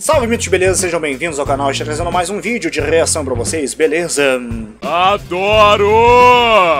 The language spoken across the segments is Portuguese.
Salve mitos, beleza? Sejam bem-vindos ao canal. Estou trazendo mais um vídeo de reação pra vocês, beleza? Adoro!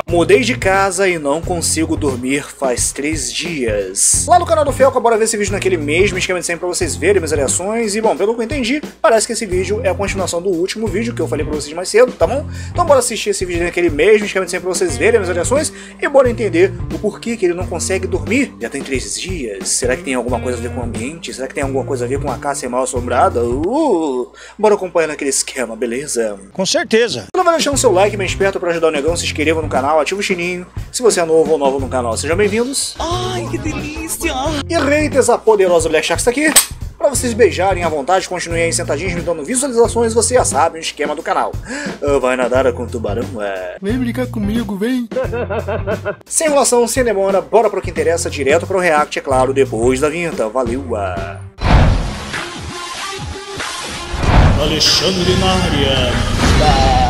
Mudei de casa e não consigo dormir faz três dias. Lá no canal do Felca, bora ver esse vídeo naquele mesmo esquema de sempre pra vocês verem minhas reações. E bom, pelo que eu entendi, parece que esse vídeo é a continuação do último vídeo que eu falei pra vocês mais cedo, tá bom? Então bora assistir esse vídeo naquele mesmo esquema de sempre pra vocês verem minhas reações e bora entender o porquê que ele não consegue dormir. Já tem três dias. Será que tem alguma coisa a ver com o ambiente? Será que tem alguma coisa a ver com a casa ser mal assombrada? Uh, bora acompanhar naquele esquema, beleza? Com certeza. Não vai deixando seu like bem esperto pra ajudar o negão, se inscreva no canal, ativa o sininho. Se você é novo ou novo no canal, sejam bem-vindos. Ai, que delícia! E haters, a poderosa Black Shark está aqui. Pra vocês beijarem à vontade, continuem aí sentadinhos me dando visualizações, você já sabe o esquema do canal. Ah, Vai nadar com tubarão? É. Vem brincar comigo, vem. Sem enrolação, sem demora, bora pro que interessa, direto pro react, é claro, depois da vinheta. Valeu! ah. Alexandre na área.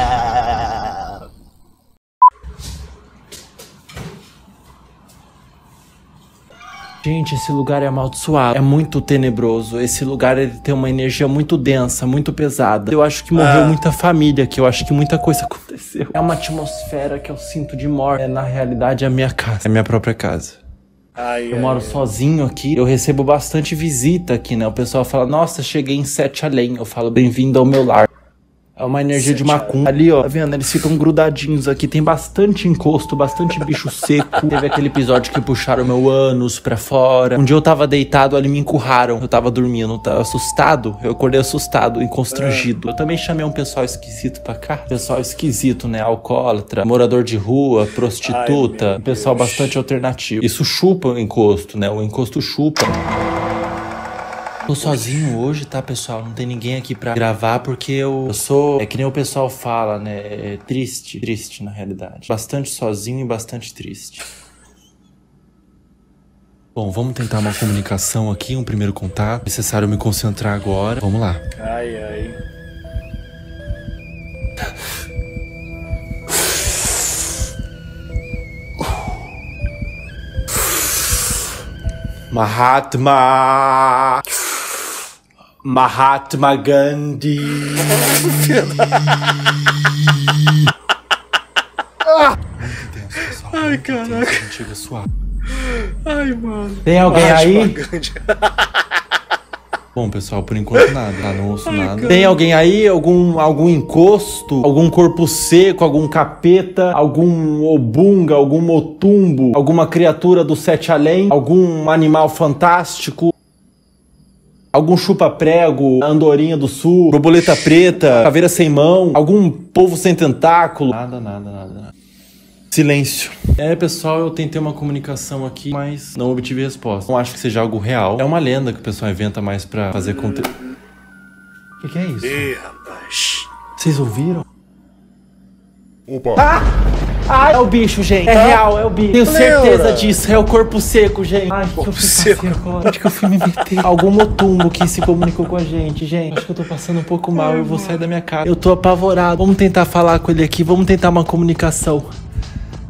Gente, esse lugar é amaldiçoado, é muito tenebroso. Esse lugar ele tem uma energia muito densa, muito pesada. Eu acho que morreu Ah. muita família aqui, eu acho que muita coisa aconteceu. É uma atmosfera que eu sinto de morte. É, na realidade, é a minha casa, é a minha própria casa. Ai, Eu ai, moro sozinho aqui, eu recebo bastante visita aqui, né? O pessoal fala, nossa, cheguei em Sete Além. Eu falo, bem-vindo ao meu lar. É uma energia de macumba. Ali, ó, tá vendo? Eles ficam grudadinhos aqui. Tem bastante encosto, bastante bicho seco. Teve aquele episódio que puxaram meu ânus pra fora. Um dia eu tava deitado, ali me encurraram. Eu tava dormindo, tava assustado. Eu acordei assustado e constrangido. Eu também chamei um pessoal esquisito pra cá. Pessoal esquisito, né? Alcoólatra, morador de rua, prostituta. Ai, um pessoal Deus. bastante alternativo. Isso chupa o encosto, né? O encosto chupa. Tô sozinho hoje, tá, pessoal? Não tem ninguém aqui pra gravar porque eu, eu sou. É que nem o pessoal fala, né? É triste. Triste, na realidade. Bastante sozinho e bastante triste. Bom, vamos tentar uma comunicação aqui, um primeiro contato. Necessário me concentrar agora. Vamos lá. ai, ai. Mahatma. Mahatma Gandhi. Ai, caraca. Ai, mano. Tem alguém aí? Grande. Bom, pessoal, por enquanto nada, tá? Não ouço nada. Tem alguém aí? Algum, algum encosto? Algum corpo seco? Algum capeta? Algum obunga? Algum motumbo? Alguma criatura do sete além? Algum animal fantástico? Algum chupa-prego, andorinha do sul, borboleta preta, caveira sem mão, algum povo sem tentáculo? Nada, nada, nada, nada. Silêncio. É, pessoal, eu tentei uma comunicação aqui, mas não obtive resposta. Não acho que seja algo real. É uma lenda que o pessoal inventa mais pra fazer conteúdo. O que, que é isso? Ih, rapaz. Vocês ouviram? Opa! Ah, é o bicho, gente. É real, é o bicho. Tenho certeza disso. É o corpo seco, gente. Ai, o que eu Corpo fui seco. fazer agora? Onde que eu fui me meter? Algum motumbo que se comunicou com a gente, gente. Acho que eu tô passando um pouco mal. Eu vou sair da minha casa. Eu tô apavorado. Vamos tentar falar com ele aqui. Vamos tentar uma comunicação.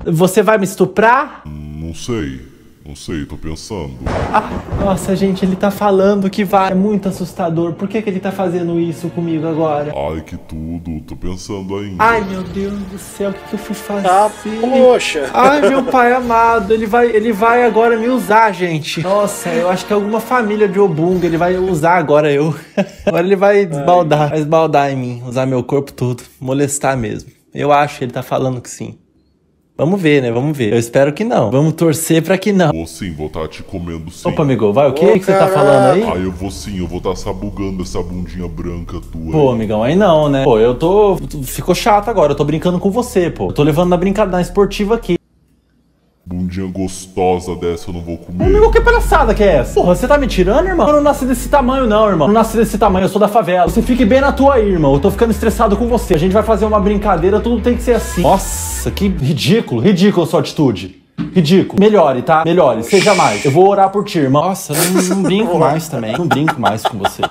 Você vai me estuprar? Não sei, não sei, tô pensando. Ah, nossa, gente, ele tá falando que vai. É muito assustador. Por que, que ele tá fazendo isso comigo agora? Ai, que tudo, tô pensando ainda. Ai, meu Deus do céu, o que, que eu fui fazer? Ah, poxa. Ai, meu pai amado, ele vai, ele vai agora me usar, gente. Nossa, eu acho que alguma família de Obunga, ele vai usar agora eu. Agora ele vai esbaldar, vai esbaldar em mim, usar meu corpo todo, molestar mesmo. Eu acho, ele tá falando que sim. Vamos ver, né? Vamos ver. Eu espero que não. Vamos torcer pra que não. Vou sim, vou estar te comendo sim. Opa, amigo, vai o quê? O que, que você tá falando aí? Ai, eu vou sim, eu vou estar sabugando essa bundinha branca tua. Pô, aí. amigão, aí não, né? Pô, eu tô. Ficou chato agora, eu tô brincando com você, pô. Eu tô levando na brincadeira na esportiva aqui. Bundinha gostosa dessa eu não vou comer. Amigo, que palhaçada que é essa? Porra, você tá me tirando, irmão? Eu não nasci desse tamanho, não, irmão. Não nasci desse tamanho, eu sou da favela. Você fique bem na tua aí, irmão. Eu tô ficando estressado com você. A gente vai fazer uma brincadeira, tudo tem que ser assim. Nossa, que ridículo, ridículo a sua atitude. Ridículo. Melhore, tá? Melhore. Seja mais. Eu vou orar por ti, irmão. Nossa, eu não, não brinco mais também. Não brinco mais com você.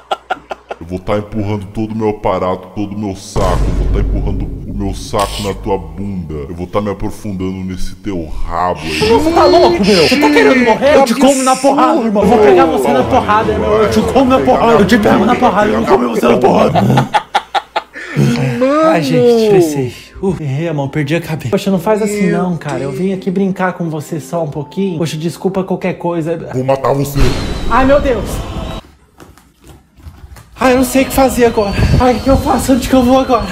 Eu vou estar empurrando todo o meu aparato, todo o meu saco. Eu vou estar empurrando o meu saco na tua bunda. Eu vou estar me aprofundando nesse teu rabo aí. Você tá louco, meu? Você tá querendo morrer? Eu te como na porrada, irmão. Eu vou pegar você na porrada, meu. Eu te como na porrada. Eu te pego na porrada. Eu vou comer você na porrada. Ai, gente, estressei. Uh, errei, irmão, perdi a cabeça. Poxa, não faz assim não, cara. Eu vim aqui brincar com você só um pouquinho. Poxa, desculpa qualquer coisa. Vou matar você. Ai, meu Deus. Ai, eu não sei o que fazer agora. Ai, o que eu faço? Onde que eu vou agora?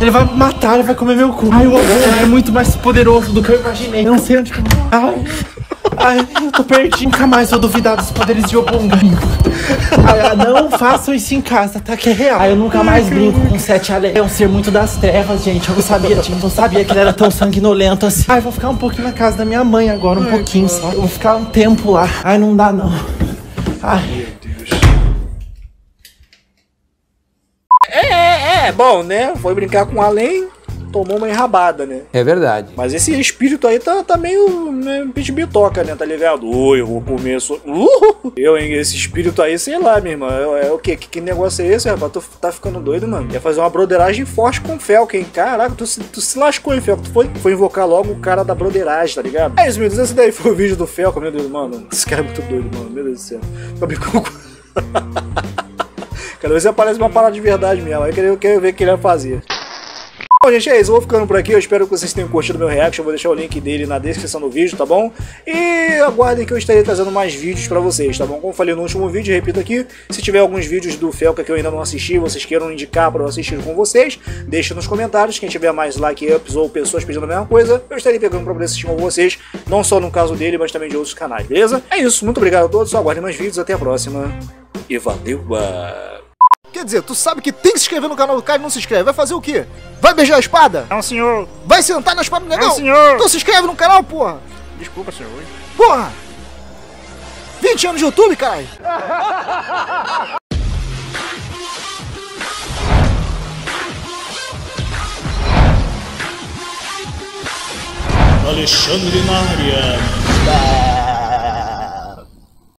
Ele vai me matar, ele vai comer meu cu. Ai, o Obunga é muito mais poderoso do que eu imaginei. Eu não sei onde que eu vou. Ai, ai, eu tô perdido. Nunca mais vou duvidar dos poderes de Obunga. Ai, ah, não façam isso em casa, tá? Que é real. Ai, eu nunca mais brinco com sete aleias. É um ser muito das trevas, gente. Eu não sabia, eu não sabia que ele era tão sanguinolento assim. Ai, vou ficar um pouquinho na casa da minha mãe agora, um pouquinho só. Eu vou ficar um tempo lá. Ai, não dá não. Ai. É, bom, né? Foi brincar com além, tomou uma enrabada, né? É verdade. Mas esse espírito aí tá, tá meio né, pitbitoca, né? Tá ligado? Oi, eu vou comer sua... Uh! Eu, hein? Esse espírito aí, sei lá, minha irmã. É, é o quê? Que, que negócio é esse, rapaz? Tu tá ficando doido, mano. Quer fazer uma broderagem forte com o Felken. Caraca, tu, se- tu se lascou, hein, Felken? Tu foi, foi invocar logo o cara da broderagem, tá ligado? É isso, meu Deus. Esse daí foi o vídeo do Felken, meu Deus, mano. Esse cara é muito doido, mano. Meu Deus do céu. Tô brincando com... Cada vez aparece uma parada de verdade mesmo. Aí eu quero, ver o que ele fazer. Bom, gente, é isso. Eu vou ficando por aqui. Eu espero que vocês tenham curtido meu reaction. Eu vou deixar o link dele na descrição do vídeo, tá bom? E aguardem que eu estarei trazendo mais vídeos pra vocês, tá bom? Como falei no último vídeo, repito aqui. Se tiver alguns vídeos do Felca que eu ainda não assisti, vocês queiram indicar pra eu assistir com vocês, deixa nos comentários. Quem tiver mais like-ups ou pessoas pedindo a mesma coisa, eu estarei pegando pra poder assistir com vocês. Não só no caso dele, mas também de outros canais, beleza? É isso. Muito obrigado a todos. Aguardem mais vídeos. Até a próxima. E valeu! Quer dizer, tu sabe que tem que se inscrever no canal do cara e não se inscreve. Vai fazer o quê? Vai beijar a espada? Não, senhor. Vai sentar na espada do negão? Não, senhor. Então se inscreve no canal, porra! Desculpa, senhor. Porra! 20 anos de YouTube, caralho! Alexandre na área.